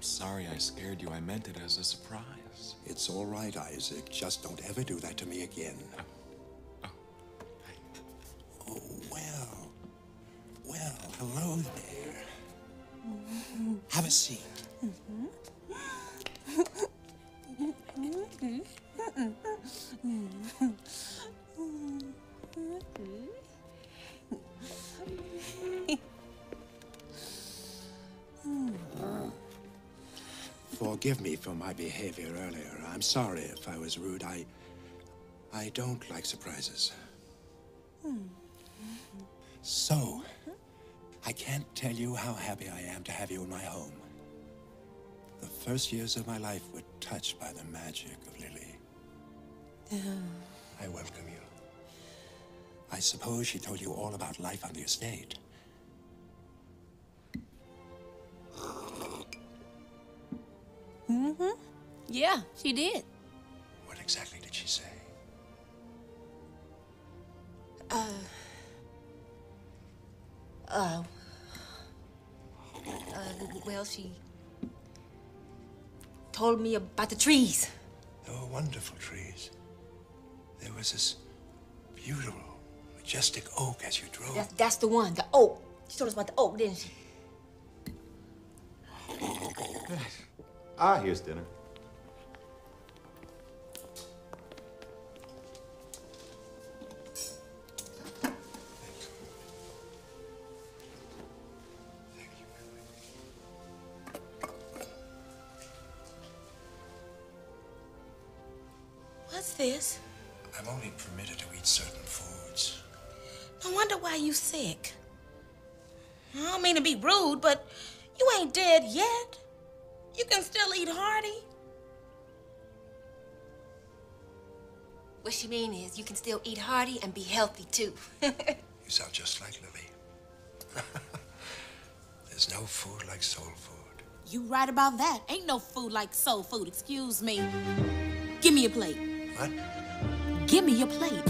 I'm sorry I scared you. I meant it as a surprise. It's all right, Isaac. Just don't ever do that to me again. Oh. Oh, oh well. Well, hello there. Have a seat. Mm-hmm. Forgive me for my behavior earlier. I'm sorry if I was rude. I. I don't like surprises. So, I can't tell you how happy I am to have you in my home. The first years of my life were touched by the magic of Lily. I welcome you. I suppose she told you all about life on the estate. Yeah, she did. What exactly did she say? Uh, uh well, she told me about the trees. They were wonderful trees. There was this beautiful, majestic oak as you drove. That's, that's the one, the oak. She told us about the oak, didn't she? Ah, here's dinner. Thank you, Lily. What's this? I'm only permitted to eat certain foods. No wonder why you sick. I don't mean to be rude, but you ain't dead yet. You can still eat hearty. What she mean is you can still eat hearty and be healthy too. You sound just like Lily. There's no food like soul food. You right about that. Ain't no food like soul food, excuse me. Give me a plate. What? Give me your plate.